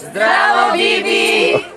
Здраво, Биби!